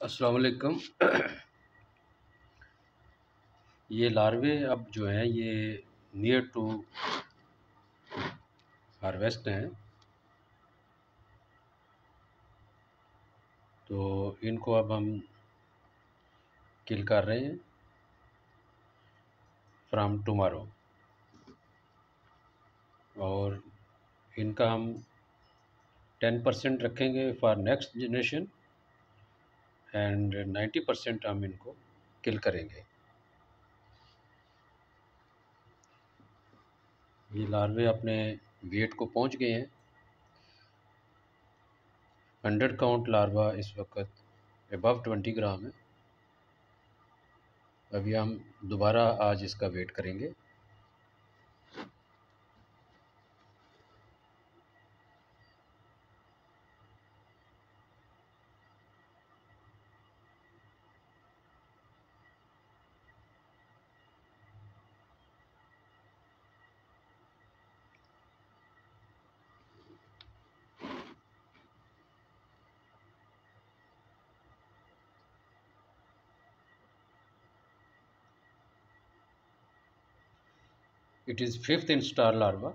अस्सलाम वालेकुम ये लार्वे अब जो हैं, ये नियर टू हार्वेस्ट हैं। तो इनको अब हम किल कर रहे हैं फ्राम टुमारो और इनका हम टेन परसेंट रखेंगे for next generation and ninety percent हम इनको किल करेंगे। ये लार्वे अपने वेट को पहुँच गए हैं। हंड्रेड काउंट लार्वा इस वक्त अबव ट्वेंटी ग्राम है। अभी हम दोबारा आज इसका वेट करेंगे। It is fifth in star larva